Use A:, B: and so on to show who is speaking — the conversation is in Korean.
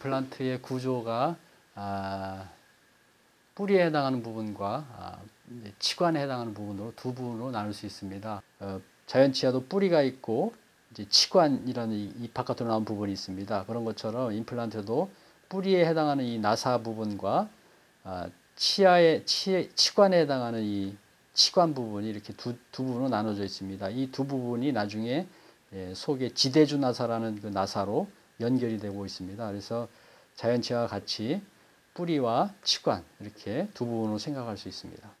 A: 임플란트의 구조가 아, 뿌리에 해당하는 부분과 아, 치관에 해당하는 부분으로 두 부분으로 나눌 수 있습니다. 어, 자연치아도 뿌리가 있고 이제 치관이라는 이, 이 바깥으로 나온 부분이 있습니다. 그런 것처럼 임플란트도 뿌리에 해당하는 이 나사 부분과 아, 치아의 치, 치관에 해당하는 이 치관 부분이 이렇게 두, 두 부분으로 나눠져 있습니다. 이 두 부분이 나중에 예, 속에 지대주 나사라는 그 나사로 연결이 되고 있습니다. 그래서 자연치아와 같이 뿌리와 치관 이렇게 두 부분으로 생각할 수 있습니다.